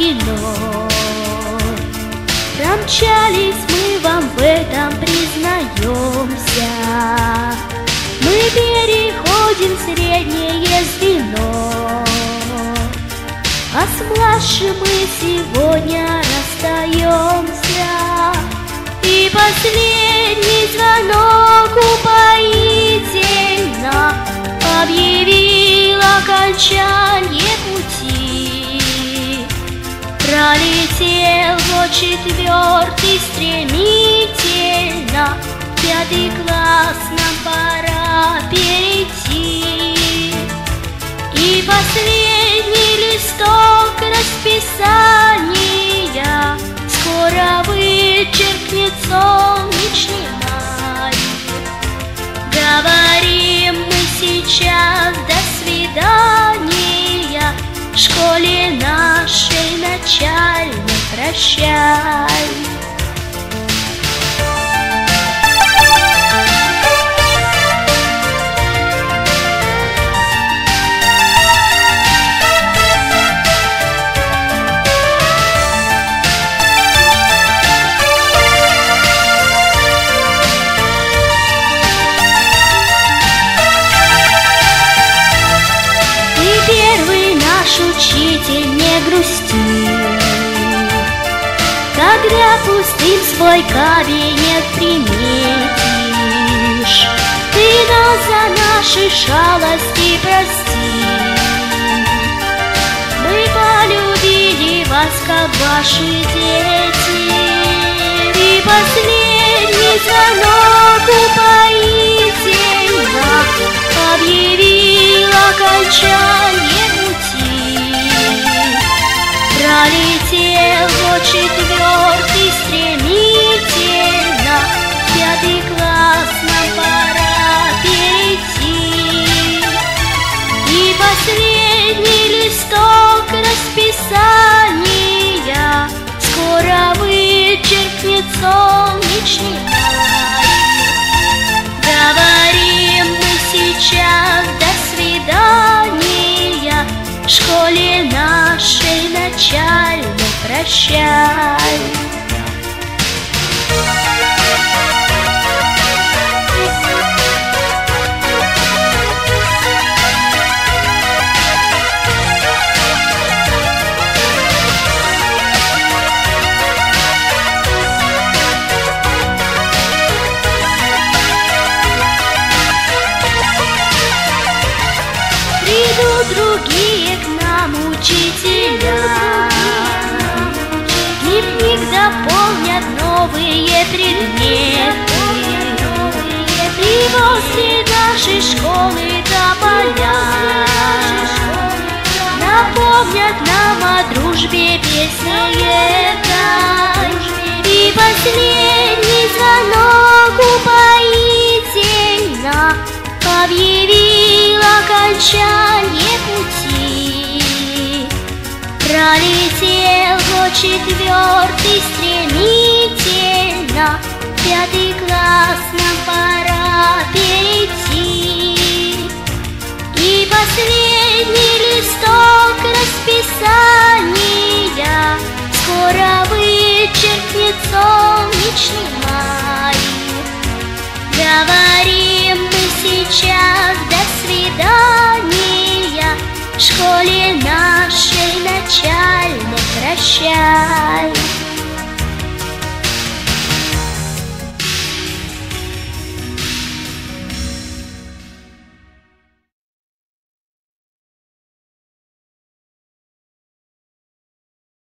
кино. Промчались мы вам в этом признаемся. Мы переходим в среднее звено. А с младшим мы сегодня расстаемся. И последний звонок упоительно Объявил Пролетел год четвертый стремительно нашей начальной прощай наш учитель, не грусти Когда пустым свой кабинет приметишь. Ты нас за наши шалости прости. Мы полюбили вас, как ваши дети. И последний звонок упоительно расписания Скоро вычеркнет солнечный май Говорим мы сейчас до свидания В школе нашей начальной прощай Придут другие к нам учителя. Дневник дополнят новые предметы. И возле нашей школы тополя Напомнят нам о дружбе песни И последний звонок упоительно Объявил окончание пути. Пролетел год четвертый стремительно Пятый класс нам пора перейти. И последний листок расписания Скоро вычеркнет солнечный школе нашей начальной прощай